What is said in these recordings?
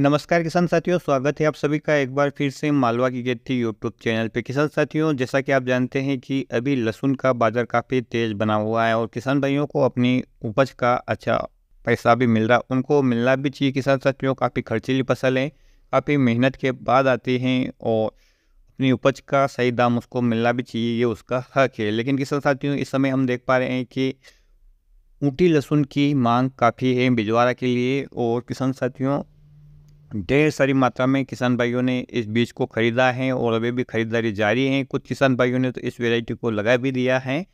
नमस्कार किसान साथियों, स्वागत है आप सभी का एक बार फिर से मालवा की खेती यूट्यूब चैनल पे। किसान साथियों, जैसा कि आप जानते हैं कि अभी लहसुन का बाज़ार काफ़ी तेज़ बना हुआ है और किसान भाइयों को अपनी उपज का अच्छा पैसा भी मिल रहा उनको मिलना भी चाहिए किसान साथियों, काफ़ी खर्चीली फ़सल है, काफ़ी मेहनत के बाद आती हैं और अपनी उपज का सही दाम उसको मिलना भी चाहिए, ये उसका हक है। लेकिन किसान साथियों, इस समय हम देख पा रहे हैं कि ऊँटी लहसुन की मांग काफ़ी है बिजवाड़ा के लिए और किसान साथियों ढेर सारी मात्रा में किसान भाइयों ने इस बीज को खरीदा है और अभी भी खरीदारी जारी है। कुछ किसान भाइयों ने तो इस वेराइटी को लगा भी दिया है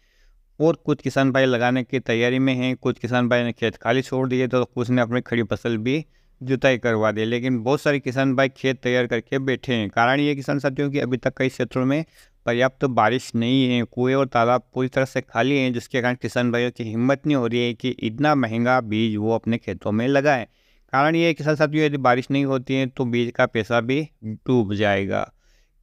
और कुछ किसान भाई लगाने की तैयारी में हैं। कुछ किसान भाई ने खेत खाली छोड़ दिए तो कुछ ने अपनी खड़ी फ़सल भी जुताई करवा दी। लेकिन बहुत सारे किसान भाई खेत तैयार करके बैठे हैं। कारण ये किसान साथियों की अभी तक कई क्षेत्रों में पर्याप्त तो बारिश नहीं है। कुएँ और तालाब पूरी तरह से खाली हैं, जिसके कारण किसान भाइयों की हिम्मत नहीं हो रही है कि इतना महँगा बीज वो अपने खेतों में लगाएँ। कारण ये है किसान साथियों यदि बारिश नहीं होती है तो बीज का पैसा भी डूब जाएगा।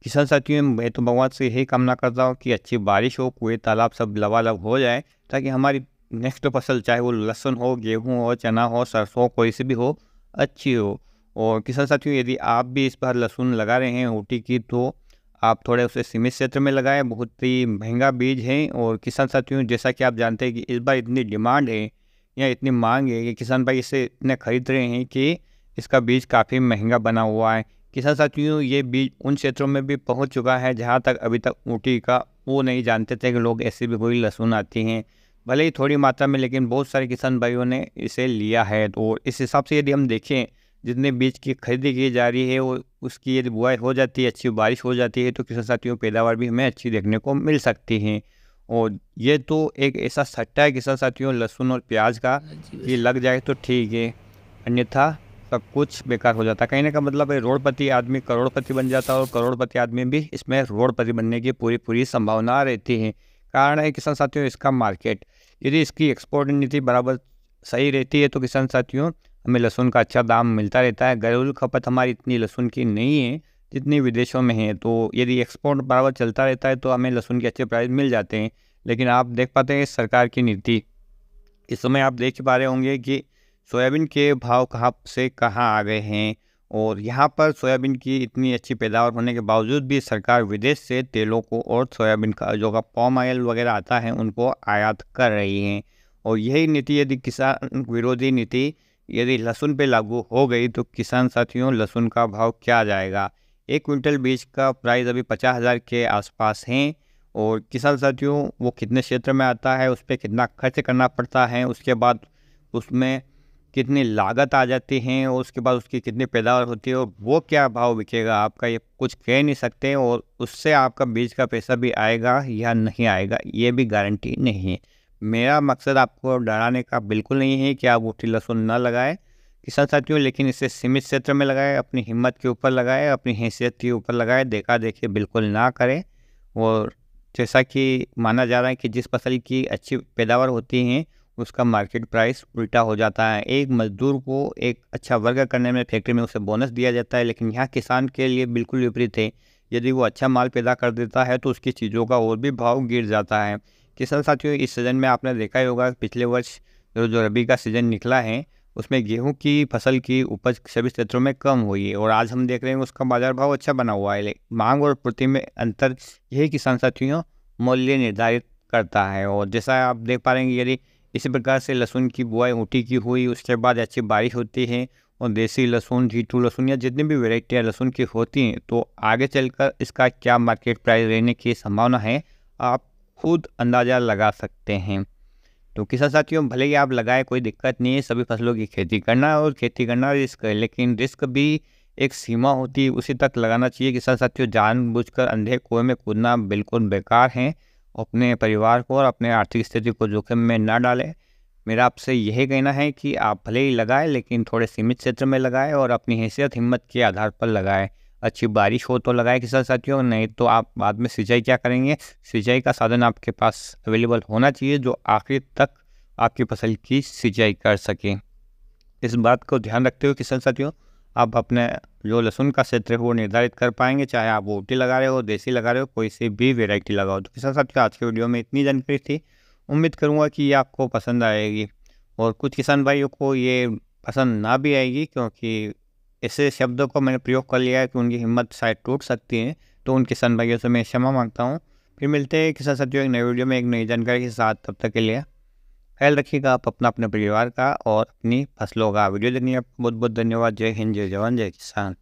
किसान साथियों मैं तो भगवान से यही कामना करता हूँ कि अच्छी बारिश हो कुएँ तालाब सब लबालब हो जाए, ताकि हमारी नेक्स्ट फ़सल, चाहे वो लहसुन हो, गेहूँ हो, चना हो, सरसों कोई से भी हो, अच्छी हो। और किसान साथियों यदि आप भी इस बार लहसुन लगा रहे हैं ऊटी की तो आप थोड़े उसे सीमित क्षेत्र में लगाएँ, बहुत ही महँगा बीज है। और किसान साथियों जैसा कि आप जानते हैं कि इस बार इतनी डिमांड है या इतनी मांग है कि किसान भाई इसे इतने खरीद रहे हैं कि इसका बीज काफ़ी महँगा बना हुआ है। किसान साथियों, ये बीज उन क्षेत्रों में भी पहुँच चुका है जहाँ तक अभी तक ऊँटी का वो नहीं जानते थे कि लोग ऐसी भी कोई लहसुन आती हैं। भले ही थोड़ी मात्रा में, लेकिन बहुत सारे किसान भाइयों ने इसे लिया है। तो इस हिसाब से यदि हम देखें, जितने बीज की खरीदी की जा रही है, वो उसकी यदि बुआई हो जाती है, अच्छी बारिश हो जाती है तो किसान साथियों, पैदावार भी हमें अच्छी देखने को मिल सकती हैं। और ये तो एक ऐसा सट्टा है किसान साथियों लहसुन और प्याज का हाँ ये लग जाए तो ठीक है। अन्यथा सब कुछ बेकार हो जाता। है कहने का मतलब है रोडपति आदमी करोड़पति बन जाता है और करोड़पति आदमी भी इसमें रोडपति बनने की पूरी पूरी संभावना रहती है। कारण है किसान साथियों इसका मार्केट यदि इसकी एक्सपोर्ट नीति बराबर सही रहती है तो किसान साथियों हमें लहसुन का अच्छा दाम मिलता रहता है। घरेलू खपत हमारी इतनी लहसुन की नहीं है जितनी विदेशों में है तो यदि एक्सपोर्ट बराबर चलता रहता है तो हमें लहसुन के अच्छे प्राइस मिल जाते हैं। लेकिन आप देख पाते हैं सरकार की नीति। इस समय आप देख पा रहे होंगे कि सोयाबीन के भाव कहाँ से कहाँ आ गए हैं और यहाँ पर सोयाबीन की इतनी अच्छी पैदावार होने के बावजूद भी सरकार विदेश से तेलों को और सोयाबीन का जो का पॉम ऑयल वगैरह आता है, उनको आयात कर रही हैं। और यही नीति यदि किसान विरोधी नीति यदि लहसुन पे लागू हो गई तो किसान साथियों, लहसुन का भाव क्या जाएगा? एक क्विंटल बीज का प्राइस अभी पचास हज़ार के आसपास हैं और किसान साथियों, वो कितने क्षेत्र में आता है, उस पर कितना खर्च करना पड़ता है, उसके बाद उसमें कितनी लागत आ जाती है और उसके बाद उसकी कितनी पैदावार होती है और वो क्या भाव बिकेगा, आपका ये कुछ कह नहीं सकते और उससे आपका बीज का पैसा भी आएगा या नहीं आएगा, ये भी गारंटी नहीं है। मेरा मकसद आपको डराने का बिल्कुल नहीं है कि आप उठी लहसुन ना लगाएँ किसान साथियों, लेकिन इसे सीमित क्षेत्र में लगाए, अपनी हिम्मत के ऊपर लगाए, अपनी हैसियत के ऊपर लगाए देखा देखे बिल्कुल ना करें। और जैसा कि माना जा रहा है कि जिस फ़सल की अच्छी पैदावार होती है, उसका मार्केट प्राइस उल्टा हो जाता है। एक मजदूर को एक अच्छा वर्ग करने में, फैक्ट्री में उसे बोनस दिया जाता है, लेकिन यहाँ किसान के लिए बिल्कुल विपरीत है। यदि वो अच्छा माल पैदा कर देता है तो उसकी चीज़ों का और भी भाव गिर जाता है। किसान साथियों, इस सीज़न में आपने देखा ही होगा, पिछले वर्ष जो जो रबी का सीज़न निकला है उसमें गेहूँ की फ़सल की उपज सभी क्षेत्रों में कम हुई है और आज हम देख रहे हैं उसका बाज़ार भाव अच्छा बना हुआ है। मांग और प्रति में अंतर यही किसान साथियों मूल्य निर्धारित करता है और जैसा आप देख पा रहे हैं यदि इसी प्रकार से लहसुन की बुआई ऊँटी की हुई, उसके बाद अच्छी बारिश होती है और देसी लहसुन, जीटू लहसुन या जितनी भी वेराइटियाँ लहसुन की होती हैं तो आगे चलकर इसका क्या मार्केट प्राइस रहने की संभावना है, आप खुद अंदाज़ा लगा सकते हैं। तो किसान साथियों, भले ही आप लगाए, कोई दिक्कत नहीं है, सभी फ़सलों की खेती करना और खेती करना रिस्क है, लेकिन रिस्क भी एक सीमा होती है, उसी तक लगाना चाहिए। किसान साथियों, जानबूझकर अंधे कुएँ में कूदना बिल्कुल बेकार है। अपने परिवार को और अपने आर्थिक स्थिति को जोखिम में ना डालें। मेरा आपसे यही कहना है कि आप भले ही लगाएँ, लेकिन थोड़े सीमित क्षेत्र में लगाएँ और अपनी हैसियत, हिम्मत के आधार पर लगाएँ। अच्छी बारिश हो तो लगाए किसान साथियों, नहीं तो आप बाद में सिंचाई क्या करेंगे? सिंचाई का साधन आपके पास अवेलेबल होना चाहिए जो आखिर तक आपकी फ़सल की सिंचाई कर सके। इस बात को ध्यान रखते हुए किसान साथियों, आप अपने जो लहसुन का क्षेत्र है वो निर्धारित कर पाएँगे, चाहे आप वोटी लगा रहे हो, देसी लगा रहे हो, कोई से भी वेराइटी लगाओ। तो किसान साथियों, आज के वीडियो में इतनी जानकारी थी। उम्मीद करूँगा कि ये आपको पसंद आएगी और कुछ किसान भाइयों को ये पसंद ना भी आएगी, क्योंकि ऐसे शब्दों को मैंने प्रयोग कर लिया है कि उनकी हिम्मत शायद टूट सकती है तो उन किसान भाइयों से मैं क्षमा माँगता हूँ। फिर मिलते हैं किसान साथियों एक नए वीडियो में एक नई जानकारी के साथ। तब तक के लिए ख्याल रखिएगा आप अपना अपने परिवार का और अपनी फ़सलों का वीडियो देखने बहुत बहुत धन्यवाद। जय हिंद, जय जवान, जय किसान।